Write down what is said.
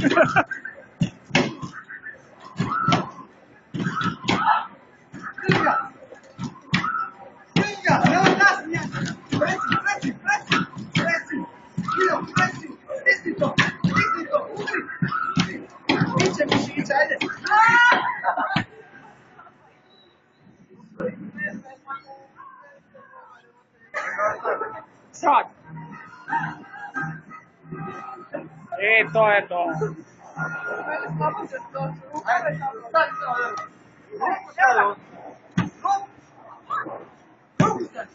Ha ha ha. все И то, и то. Так,